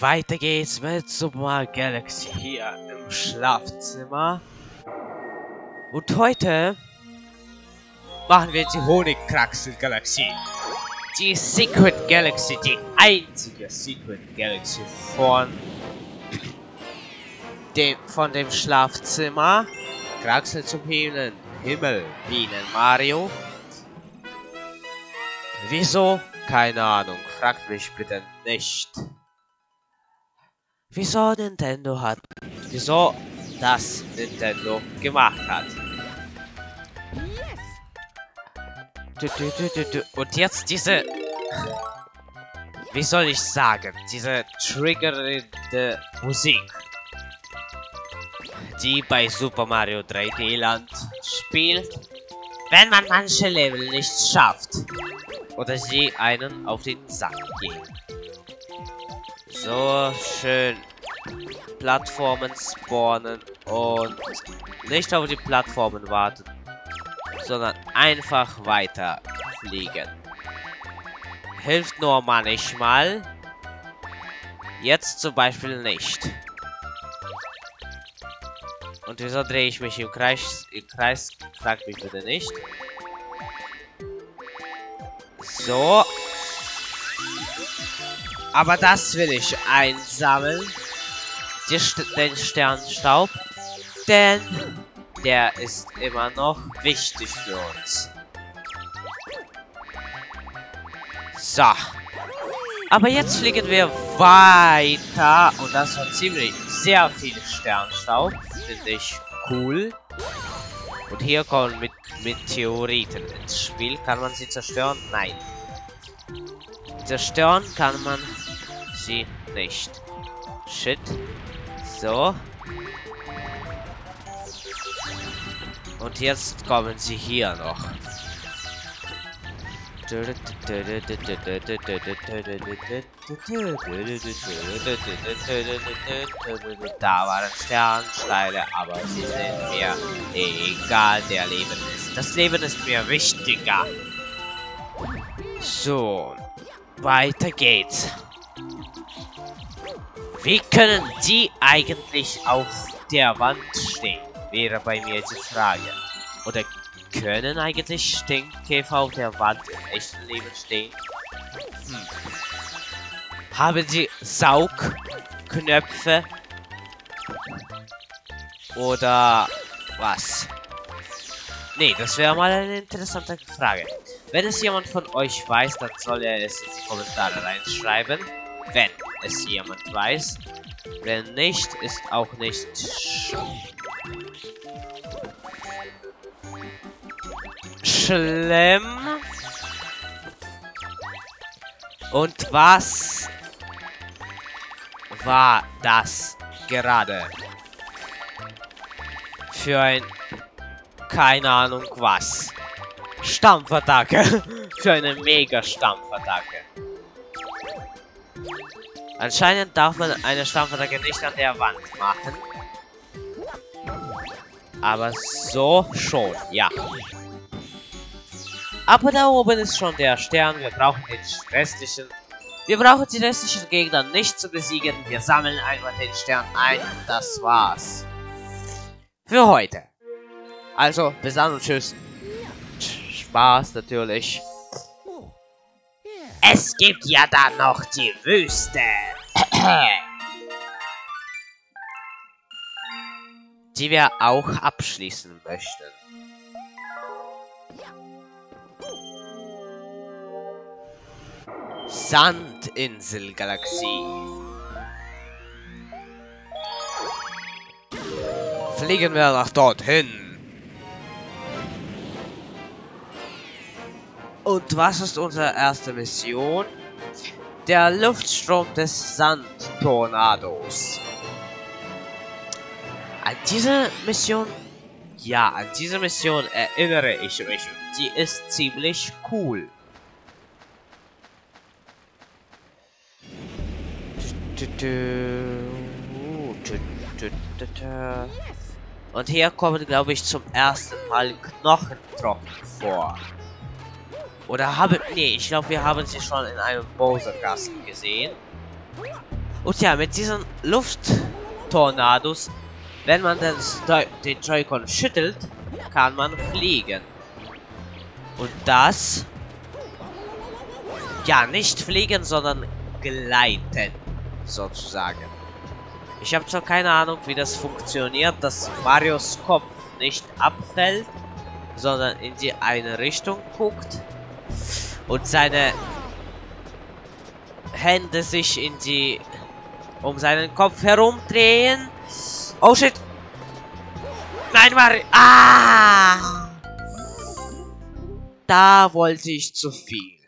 Weiter geht's mit Super Galaxy hier im Schlafzimmer. Und heute machen wir die Honigkraxel-Galaxie. Die Secret Galaxy, die einzige Secret Galaxy von dem, von dem Schlafzimmer. Kraxel zum Himmel, Himmel, Bienen Mario. Wieso? Keine Ahnung, fragt mich bitte nicht. Wieso Nintendo hat, wieso das Nintendo gemacht hat. Und jetzt diese, wie soll ich sagen, diese triggerende Musik, die bei Super Mario 3D Land spielt, wenn man manche Level nicht schafft oder sie einen auf den Sack gehen. So schön Plattformen spawnen und nicht auf die Plattformen warten, sondern einfach weiter fliegen. Hilft nur manchmal. Jetzt zum Beispiel nicht. Und wieso drehe ich mich im Kreis? Im Kreis fragt mich bitte nicht. So. Aber das will ich einsammeln. St den Sternstaub. Denn der ist immer noch wichtig für uns. So. Aber jetzt fliegen wir weiter. Und das war ziemlich sehr viel Sternstaub. Finde ich cool. Und hier kommen mit Meteoriten ins Spiel. Kann man sie zerstören? Nein. Zerstören kann man sie nicht. Shit. So. Und jetzt kommen sie hier noch. Da waren Sternsteine, aber sie sind mir egal, der Leben ist. Das Leben ist mir wichtiger. So, weiter geht's. Wie können die eigentlich auf der Wand stehen? Wäre bei mir die Frage. Oder können eigentlich Stinkkäfer auf der Wand im echten Leben stehen? Hm. Haben sie Saugknöpfe? Oder was? Nee, das wäre mal eine interessante Frage. Wenn es jemand von euch weiß, dann soll er es in die Kommentare reinschreiben. Wenn es jemand weiß. Wenn nicht, ist auch nicht schlimm. Und was war das gerade? Für ein... Keine Ahnung was. Stampfattacke. Für eine Mega-Stampfattacke. Anscheinend darf man eine Stampfattacke nicht an der Wand machen. Aber so schon, ja. Aber da oben ist schon der Stern. Wir brauchen den restlichen... Wir brauchen die restlichen Gegner nicht zu besiegen. Wir sammeln einfach den Stern ein. Das war's. Für heute. Also, bis dann und tschüss. Spaß natürlich. Es gibt ja dann noch die Wüste. die wir auch abschließen möchten. Sandinselgalaxie. Fliegen wir nach dorthin. Und was ist unsere erste Mission? Der Luftstrom des Sandtornados. An diese Mission... Ja, an diese Mission erinnere ich mich. Die ist ziemlich cool. Und hier kommen, glaube ich, zum ersten Mal Knochentropfen vor. Oder haben... Nee, ich glaube, wir haben sie schon in einem Bowser-Gasten gesehen. Und ja, mit diesen Lufttornados, wenn man den, den Joy-Con schüttelt, kann man fliegen. Und das... Ja, nicht fliegen, sondern gleiten, sozusagen. Ich habe zwar keine Ahnung, wie das funktioniert, dass Marios Kopf nicht abfällt, sondern in die eine Richtung guckt und seine Hände sich in die um seinen Kopf herumdrehen. Oh shit! Nein, Mario! Ah! Da wollte ich zu viel.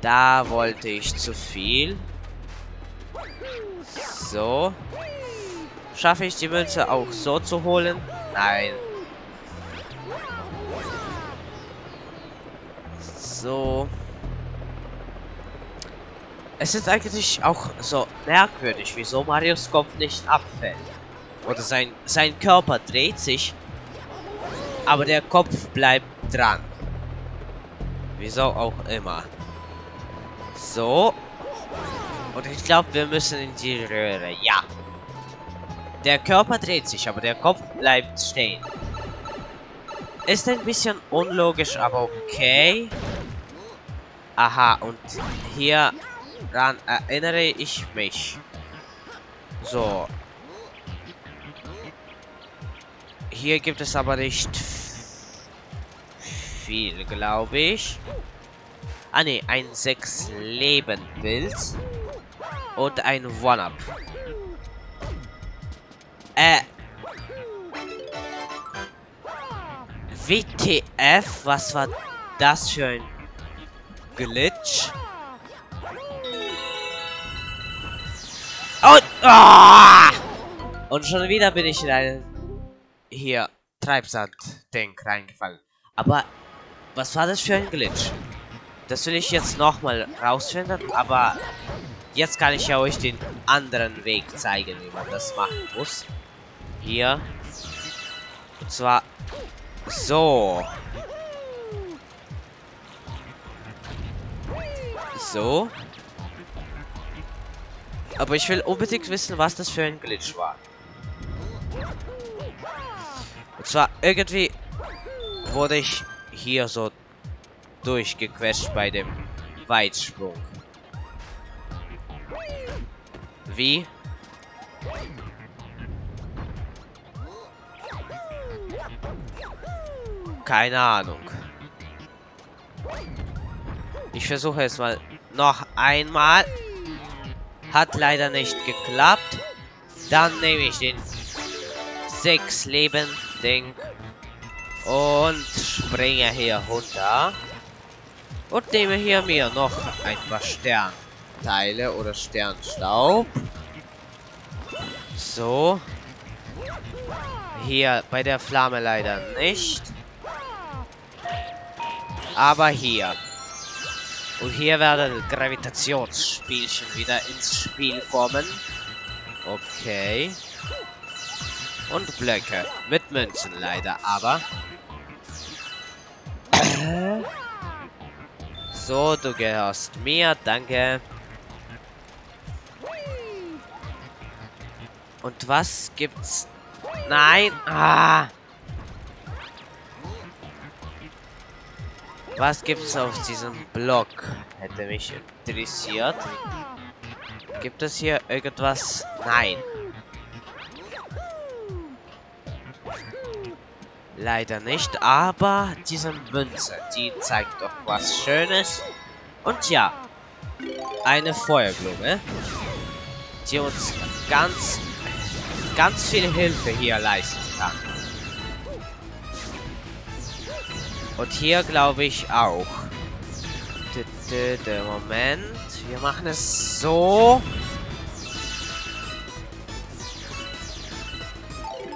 Da wollte ich zu viel. So. Schaffe ich die Münze auch so zu holen? Nein. So. Es ist eigentlich auch so merkwürdig, wieso Marios Kopf nicht abfällt. Oder sein, sein Körper dreht sich, aber der Kopf bleibt dran. Wieso auch immer. So. Und ich glaube, wir müssen in die Röhre. Ja. Der Körper dreht sich, aber der Kopf bleibt stehen. Ist ein bisschen unlogisch, aber okay. Aha, und hier ran erinnere ich mich. So. Hier gibt es aber nicht viel, glaube ich. Ah ne, ein 6 Leben Bild und ein One-Up. Äh. WTF, was war das für ein Glitch? Und, oh! und schon wieder bin ich in ein hier Treibsand-Ding reingefallen. Aber was war das für ein Glitch? Das will ich jetzt nochmal rausfinden, aber jetzt kann ich ja euch den anderen Weg zeigen, wie man das machen muss. Hier. Und zwar so. So. Aber ich will unbedingt wissen, was das für ein Glitch war. Und zwar irgendwie wurde ich hier so durchgequetscht bei dem Weitsprung. Wie? Keine Ahnung. Ich versuche es mal noch einmal. Hat leider nicht geklappt. Dann nehme ich den 6 Leben Ding und springe hier runter. Und nehme hier mir noch ein paar Sternteile oder Sternstaub. So. Hier bei der Flamme leider nicht. Aber hier. Und hier werden Gravitationsspielchen wieder ins Spiel kommen. Okay. Und Blöcke. Mit Münzen leider, aber... So, du gehörst mir, danke. Und was gibt's? Nein! Ah! Was gibt's auf diesem Block? Hätte mich interessiert. Gibt es hier irgendwas? Nein. Leider nicht, aber diese Münze, die zeigt doch was Schönes. Und ja, eine Feuerblume, die uns ganz, ganz viel Hilfe hier leisten kann. Und hier glaube ich auch. Moment, wir machen es so.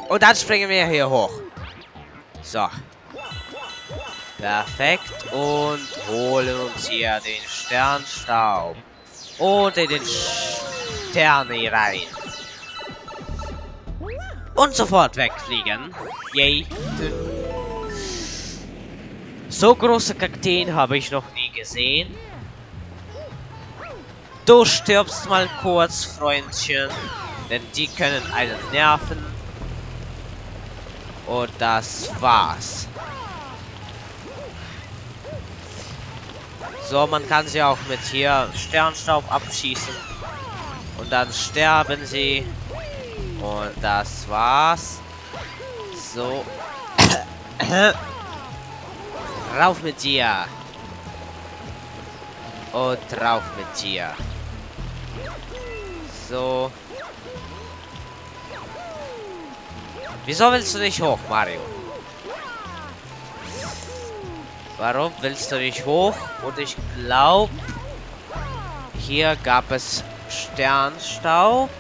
Und dann springen wir hier hoch. So. Perfekt. Und holen uns hier den Sternstaub. Und in den Stern rein. Und sofort wegfliegen. Yay. So große Kakteen habe ich noch nie gesehen. Du stirbst mal kurz, Freundchen. Denn die können einen nerven. Und das war's. So, man kann sie auch mit hier Sternstaub abschießen. Und dann sterben sie. Und das war's. So. Rauf mit dir. Und drauf mit dir. So. Wieso willst du nicht hoch, Mario? Warum willst du nicht hoch? Und ich glaube, hier gab es Sternstaub.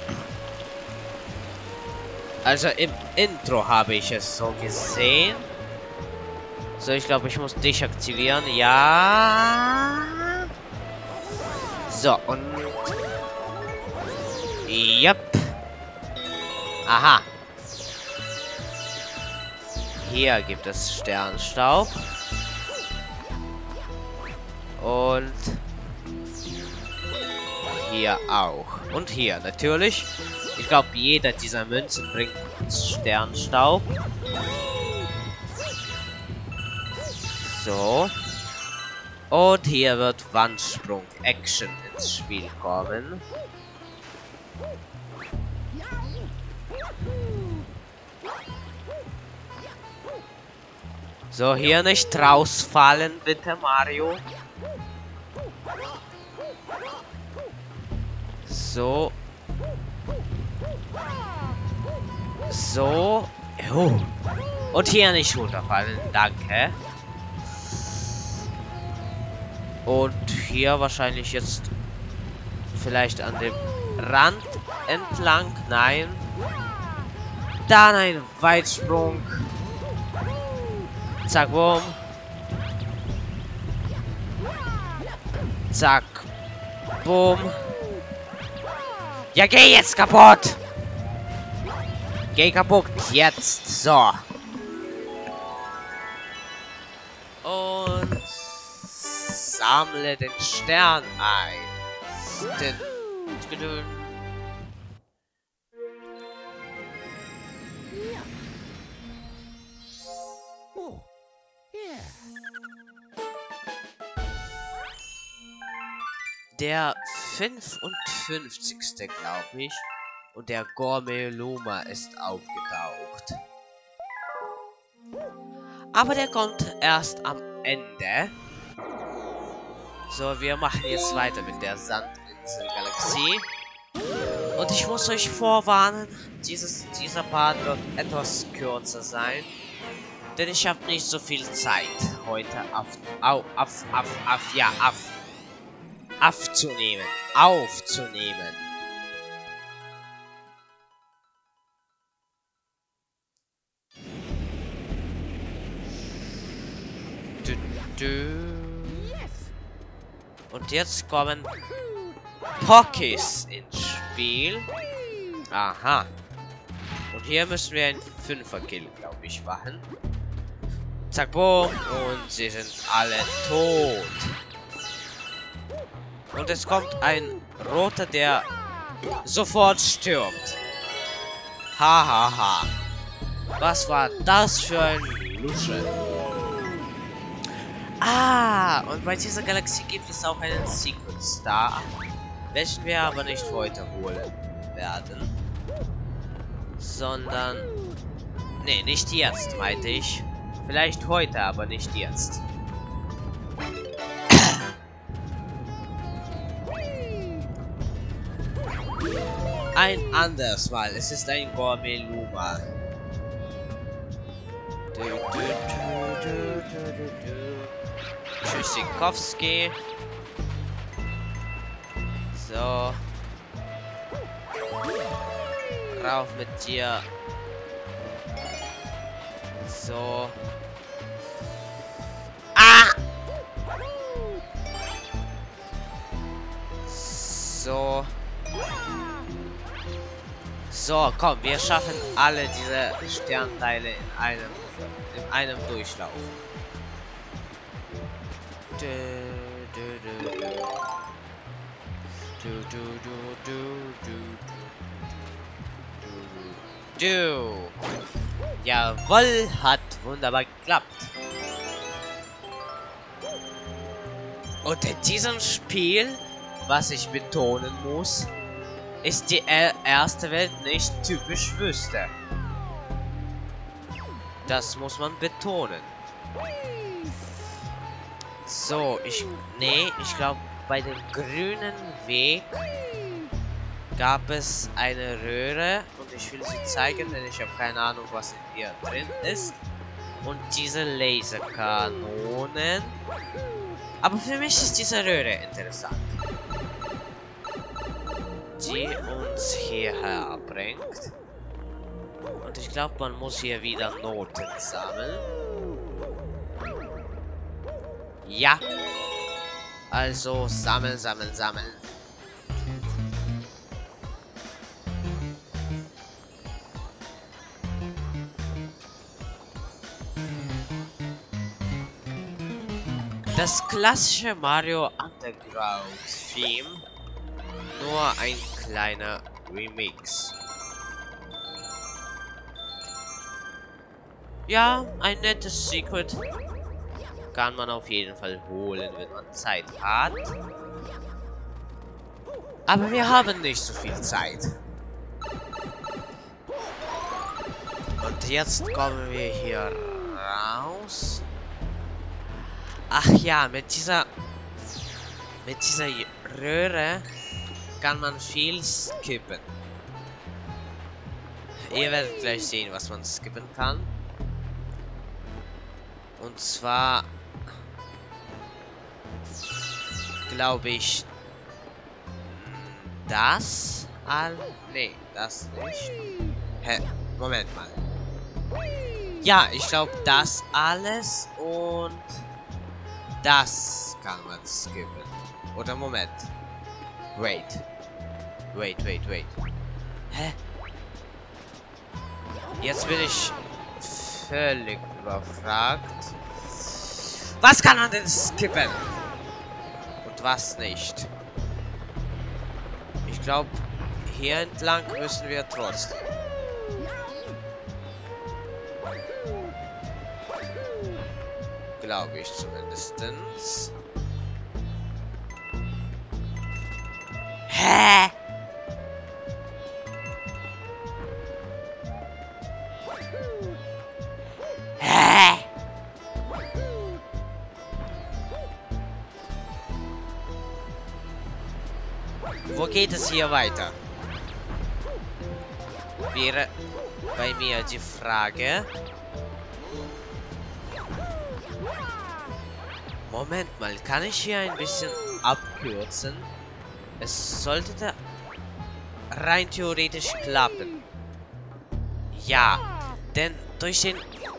Also im Intro habe ich es so gesehen. So, ich glaube, ich muss dich aktivieren. Ja. So, und... Yep. Aha. Hier gibt es Sternstaub. Und hier auch. Und hier natürlich. Ich glaube, jeder dieser Münzen bringt Sternstaub. So. Und hier wird Wandsprung Action ins Spiel kommen. So, hier nicht rausfallen, bitte, Mario. So. So. Oh. Und hier nicht runterfallen, danke. Und hier wahrscheinlich jetzt vielleicht an dem Rand entlang. Nein. Dann ein Weitsprung. Zack, boom. Zack. Boom. Ja, geh jetzt kaputt! Geh kaputt, jetzt. So. Sammle den Stern ein. Den der 55. glaube ich. Und der Gourmet Luma ist aufgetaucht. Aber der kommt erst am Ende. So, wir machen jetzt weiter mit der Sandinsel-Galaxie. Und ich muss euch vorwarnen, dieses, dieser Part wird etwas kürzer sein. Denn ich habe nicht so viel Zeit heute auf, auf, auf, auf, auf, ja, auf aufzunehmen. Aufzunehmen. Du, du. Und jetzt kommen Pokis ins Spiel. Aha. Und hier müssen wir einen Fünfer-Kill, glaube ich, machen. Zack, boom. Und sie sind alle tot. Und es kommt ein roter, der sofort stirbt. Hahaha. Ha, ha. Was war das für ein Lusche? Ah, und bei dieser Galaxie gibt es auch einen Secret Star, welchen wir aber nicht heute holen werden. Sondern... Nee, nicht jetzt, meinte ich. Vielleicht heute, aber nicht jetzt. ein anderes Mal. Es ist ein Gourmet Luma. Tschüssikowski. So. Rauf mit dir. So. Ah! So. So, komm, wir schaffen alle diese Sternteile in einem in einem Durchlauf. Du, du, du. Jawoll, hat wunderbar geklappt. Und in diesem Spiel, was ich betonen muss, ist die erste Welt nicht typisch Wüste. Das muss man betonen. So, ich... Nee, ich glaube, bei dem grünen Weg gab es eine Röhre und ich will sie zeigen, denn ich habe keine Ahnung, was in ihr drin ist. Und diese Laserkanonen. Aber für mich ist diese Röhre interessant. Die uns hierher bringt. Und ich glaube, man muss hier wieder Noten sammeln. Ja. Also sammeln, sammeln, sammeln. Das klassische Mario Underground Theme, nur ein kleiner Remix. Ja, ein nettes Secret kann man auf jeden Fall holen, wenn man Zeit hat. Aber wir haben nicht so viel Zeit. Und jetzt kommen wir hier raus. Ach ja, mit dieser... Mit dieser Röhre kann man viel skippen. Ihr werdet gleich sehen, was man skippen kann. Und zwar glaube ich, das all... Nee, das nicht. Hä? Moment mal. Ja, ich glaube, das alles und das kann man skippen. Oder Moment. Wait. Wait, wait, wait. Hä? Jetzt bin ich völlig überfragt. Was kann man denn skippen? was nicht. Ich glaube, hier entlang müssen wir trotzdem. Glaube ich zumindest. Hä? Wo geht es hier weiter? Wäre bei mir die Frage. Moment mal, kann ich hier ein bisschen abkürzen? Es sollte da rein theoretisch klappen. Ja, denn durch den,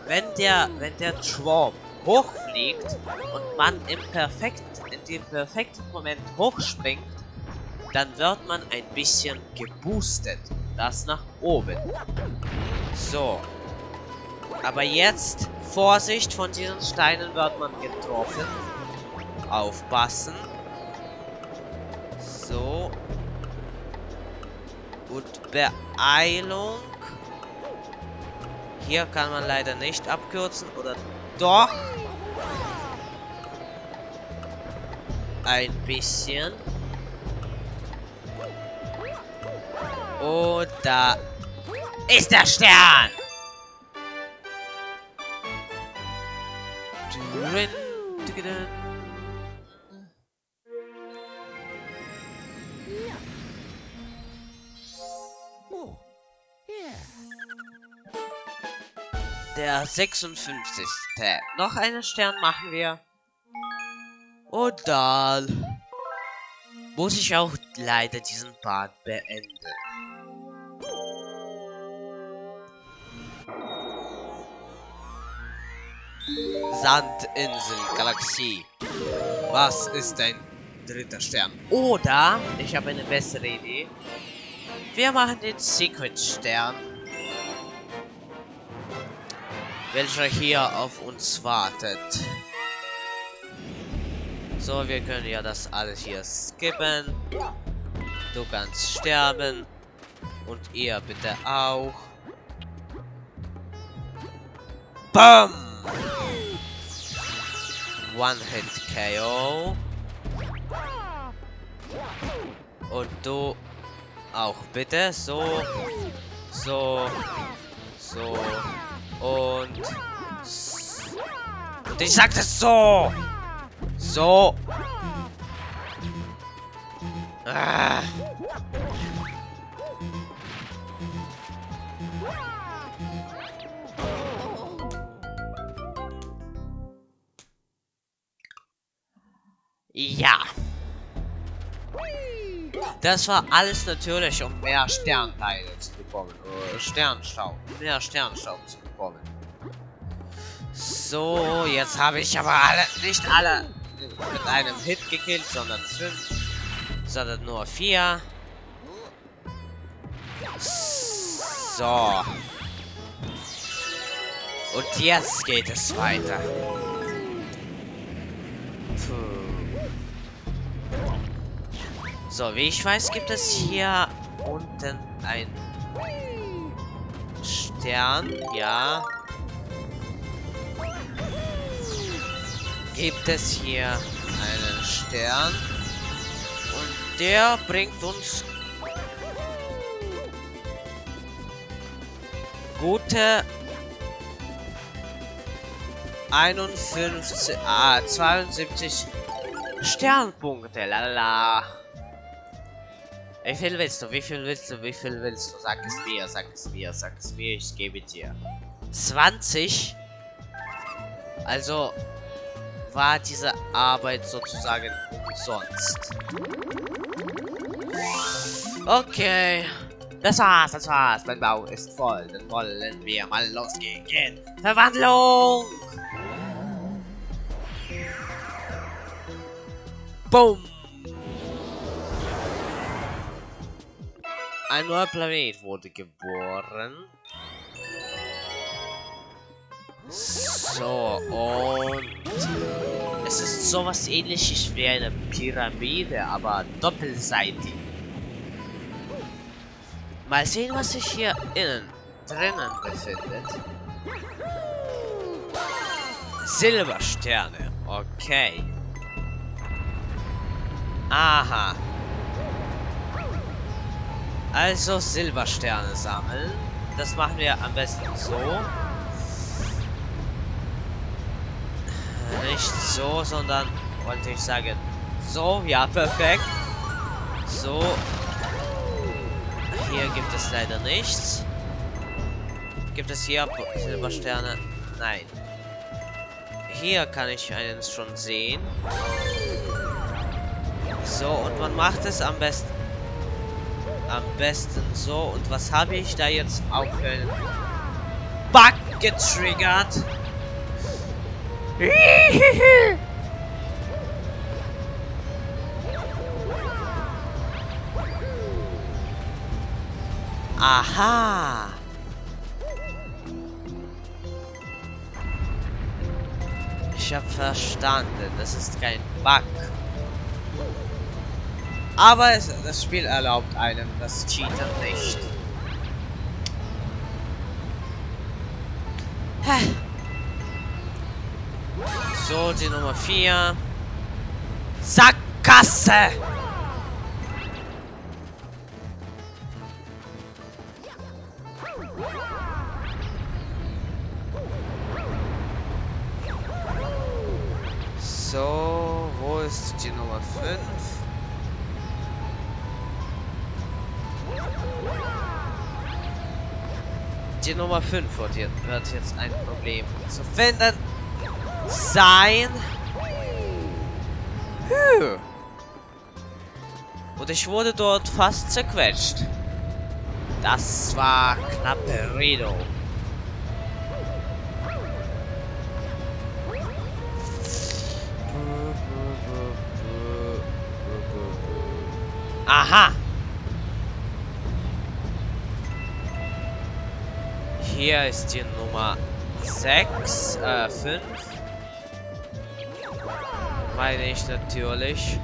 wenn der, wenn der Schwarm hochfliegt und man im perfekt, in dem perfekten Moment hochspringt, dann wird man ein bisschen geboostet. Das nach oben. So. Aber jetzt, Vorsicht, von diesen Steinen wird man getroffen. Aufpassen. So. Und Beeilung. Hier kann man leider nicht abkürzen. Oder doch. Ein bisschen. Und da ist der Stern. Der 56. Noch einen Stern machen wir. Und dann muss ich auch leider diesen Part beenden. Sandinsel, Galaxie. Was ist dein dritter Stern? Oder, ich habe eine bessere Idee. Wir machen den Secret Stern. Welcher hier auf uns wartet. So, wir können ja das alles hier skippen. Du kannst sterben. Und ihr bitte auch. Bam! One-Hit KO. Und du auch bitte. So. So. So. Und. Ich sagte so. So. Ah. Ja. Das war alles natürlich, um mehr Sternteile zu bekommen. Oder Sternstaub. Mehr Sternstaub zu bekommen. So, jetzt habe ich aber alle, nicht alle mit einem Hit gekillt, sondern fünf. Sondern nur vier. So. Und jetzt geht es weiter. So, wie ich weiß, gibt es hier unten ein Stern. Ja. Gibt es hier einen Stern. Und der bringt uns gute 51, ah, 72 Sternpunkte. Lala. Wie viel willst du? Wie viel willst du? Wie viel willst du? Sag es mir, sag es mir, sag es mir. Ich gebe dir. 20? Also war diese Arbeit sozusagen umsonst. Okay. Das war's, das war's. Mein Bau ist voll. Dann wollen wir mal losgehen. Verwandlung! Boom! Ein neuer Planet wurde geboren. So, und es ist sowas ähnliches wie eine Pyramide, aber doppelseitig. Mal sehen, was sich hier innen drinnen befindet. Silbersterne, okay. Aha. Also Silbersterne sammeln. Das machen wir am besten so. Nicht so, sondern wollte ich sagen so. Ja, perfekt. So. Hier gibt es leider nichts. Gibt es hier Silbersterne? Nein. Hier kann ich einen schon sehen. So, und man macht es am besten am besten so. Und was habe ich da jetzt auch für einen Bug getriggert? Aha! Ich habe verstanden, das ist kein Bug. Aber es, das Spiel erlaubt einem das Cheaten nicht. So, die Nummer 4. Sackgasse! Nummer 5 wird jetzt ein Problem zu finden sein. Und ich wurde dort fast zerquetscht. Das war knappe Redo. Aha! Hier ist die Nummer 6, äh, 5. Meine ich natürlich.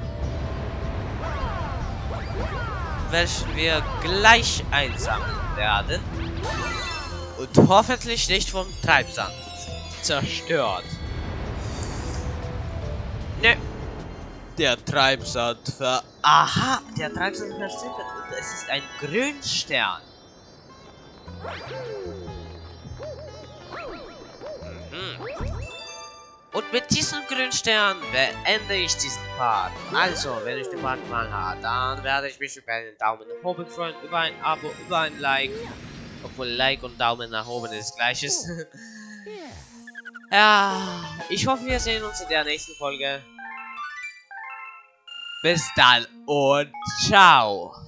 welchen wir gleich einsammeln werden. Und hoffentlich nicht vom Treibsand zerstört. Ne. Der Treibsand ver... Aha, der Treibsand versickert und es ist ein Grünstern. Mhm. Und mit diesem Grünstern beende ich diesen Part. Also, wenn euch der Part gefallen hat, dann werde ich mich über einen Daumen nach oben freuen, über ein Abo, über ein Like. Obwohl Like und Daumen nach oben ist. ja, ich hoffe, wir sehen uns in der nächsten Folge. Bis dann und ciao.